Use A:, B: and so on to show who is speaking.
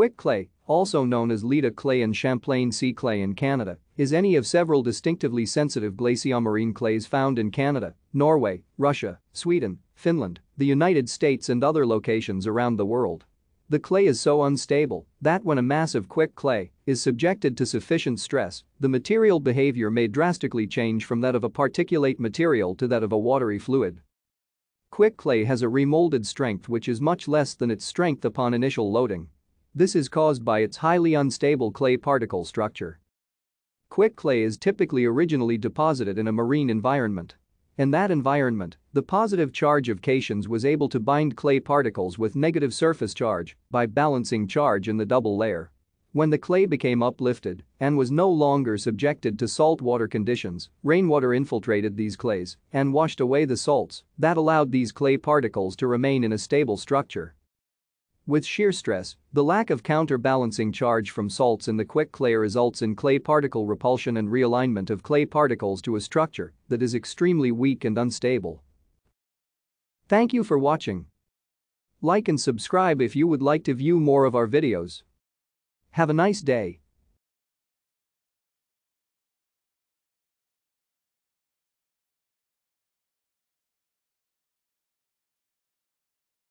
A: Quick clay, also known as Leda clay and Champlain sea clay in Canada, is any of several distinctively sensitive glaciomarine clays found in Canada, Norway, Russia, Sweden, Finland, the United States and other locations around the world. The clay is so unstable that when a mass of quick clay is subjected to sufficient stress, the material behavior may drastically change from that of a particulate material to that of a watery fluid. Quick clay has a remolded strength which is much less than its strength upon initial loading. This is caused by its highly unstable clay particle structure. Quick clay is typically originally deposited in a marine environment. In that environment, the positive charge of cations was able to bind clay particles with negative surface charge by balancing charge in the double layer. When the clay became uplifted and was no longer subjected to saltwater conditions, rainwater infiltrated these clays and washed away the salts that allowed these clay particles to remain in a stable structure. With shear stress, the lack of counterbalancing charge from salts in the quick clay results in clay particle repulsion and realignment of clay particles to a structure that is extremely weak and unstable. Thank you for watching. Like and subscribe if you would like to view more of our videos. Have a nice day.